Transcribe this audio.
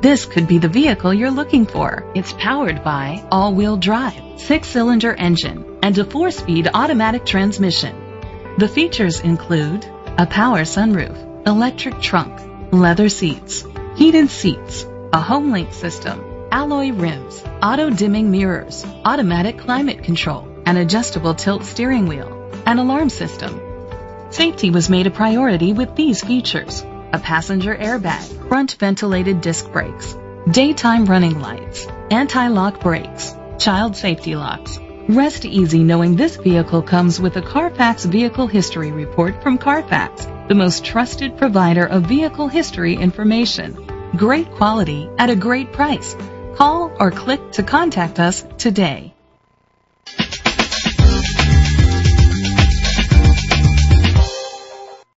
This could be the vehicle you're looking for. It's powered by all-wheel drive, six-cylinder engine, and a four-speed automatic transmission. The features include a power sunroof, electric trunk, leather seats, heated seats, a HomeLink system, alloy rims, auto dimming mirrors, automatic climate control, an adjustable tilt steering wheel, an alarm system. Safety was made a priority with these features. A passenger airbag, front ventilated disc brakes, daytime running lights, anti-lock brakes, child safety locks. Rest easy knowing this vehicle comes with a Carfax Vehicle History Report from Carfax, the most trusted provider of vehicle history information. Great quality at a great price. Call or click to contact us today.